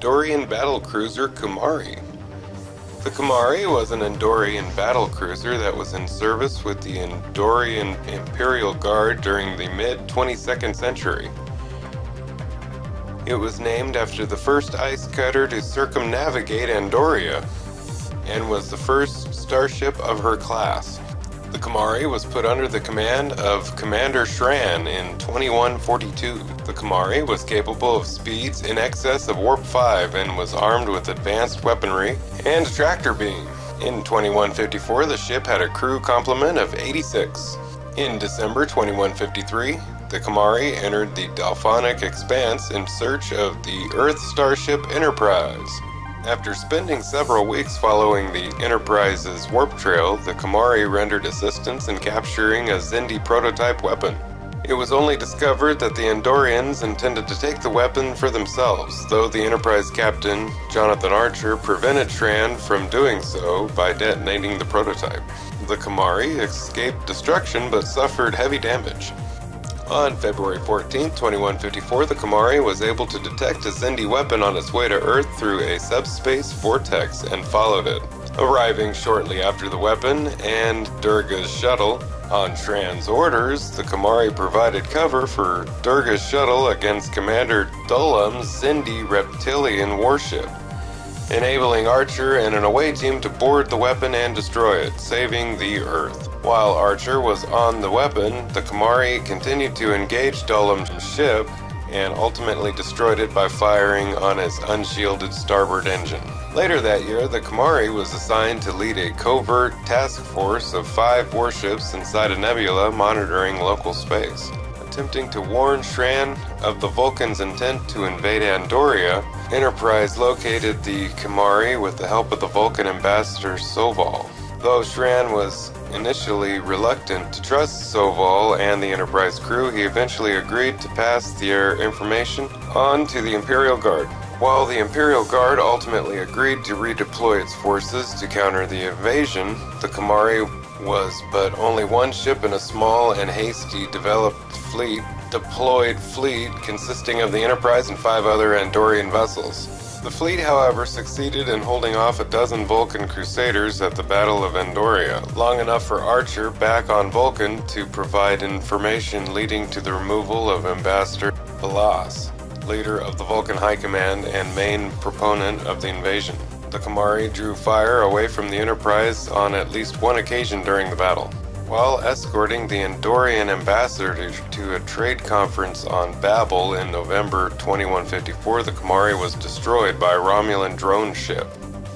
cruiser Kumari. The Kumari was an Andorian battle cruiser that was in service with the Andorian Imperial Guard during the mid-22nd century. It was named after the first ice cutter to circumnavigate Andoria and was the first starship of her class. The Kumari was put under the command of Commander Shran in 2142. The Kumari was capable of speeds in excess of Warp 5 and was armed with advanced weaponry and a tractor beam. In 2154, the ship had a crew complement of 86. In December 2153, the Kumari entered the Dalphonic Expanse in search of the Earth starship Enterprise. After spending several weeks following the Enterprise's warp trail, the Kumari rendered assistance in capturing a Xindi prototype weapon. It was only discovered that the Andorians intended to take the weapon for themselves, though the Enterprise captain, Jonathan Archer, prevented Shran from doing so by detonating the prototype. The Kumari escaped destruction but suffered heavy damage. On February 14, 2154, the Kumari was able to detect a Xindi weapon on its way to Earth through a subspace vortex and followed it. Arriving shortly after the weapon and Degra's shuttle, on Shran's orders, the Kumari provided cover for Degra's shuttle against Commander Dolim's Xindi reptilian warship, enabling Archer and an away team to board the weapon and destroy it, saving the Earth. While Archer was on the weapon, the Kumari continued to engage Dolim's ship and ultimately destroyed it by firing on its unshielded starboard engine. Later that year, the Kumari was assigned to lead a covert task force of five warships inside a nebula monitoring local space. Attempting to warn Shran of the Vulcan's intent to invade Andoria, Enterprise located the Kumari with the help of the Vulcan ambassador Soval. Though Shran was initially reluctant to trust Soval and the Enterprise crew, he eventually agreed to pass their information on to the Imperial Guard. While the Imperial Guard ultimately agreed to redeploy its forces to counter the invasion, the Kumari was but only one ship in a small and hasty developed fleet, deployed fleet consisting of the Enterprise and five other Andorian vessels. The fleet, however, succeeded in holding off a dozen Vulcan crusaders at the Battle of Andoria, long enough for Archer back on Vulcan to provide information leading to the removal of Ambassador V'Las, leader of the Vulcan High Command and main proponent of the invasion. The Kumari drew fire away from the Enterprise on at least one occasion during the battle. While escorting the Andorian ambassador to a trade conference on Babel in November 2154, the Kumari was destroyed by a Romulan drone ship,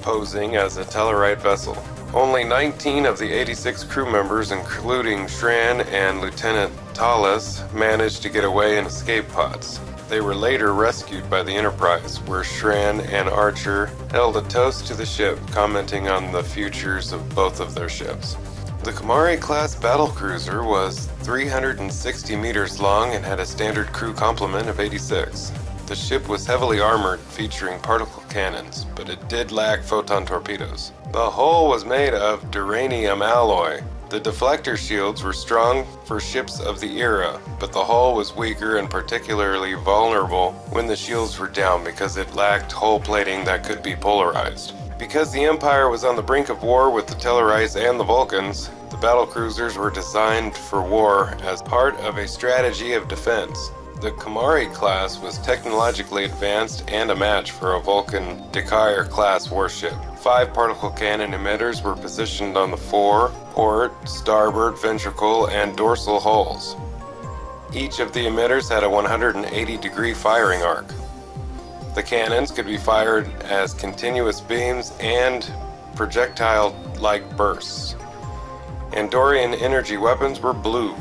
posing as a Tellarite vessel. Only 19 of the 86 crew members, including Shran and Lieutenant Talas, managed to get away in escape pods. They were later rescued by the Enterprise, where Shran and Archer held a toast to the ship, commenting on the futures of both of their ships. The Kumari-class battlecruiser was 360 meters long and had a standard crew complement of 86. The ship was heavily armored, featuring particle cannons, but it did lack photon torpedoes. The hull was made of duranium alloy. The deflector shields were strong for ships of the era, but the hull was weaker and particularly vulnerable when the shields were down because it lacked hull plating that could be polarized. Because the Empire was on the brink of war with the Tellarites and the Vulcans, the battlecruisers were designed for war as part of a strategy of defense. The Kumari class was technologically advanced and a match for a Vulcan D'Kyr class warship. Five particle cannon emitters were positioned on the fore, port, starboard, ventricle, and dorsal hulls. Each of the emitters had a 180 degree firing arc. The cannons could be fired as continuous beams and projectile like bursts. Andorian energy weapons were blue.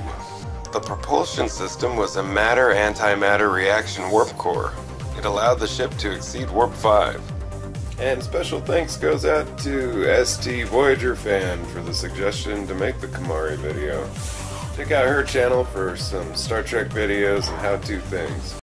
The propulsion system was a matter antimatter reaction warp core. It allowed the ship to exceed warp 5. And special thanks goes out to ST Voyager fan for the suggestion to make the Kumari video. Check out her channel for some Star Trek videos and how-to things.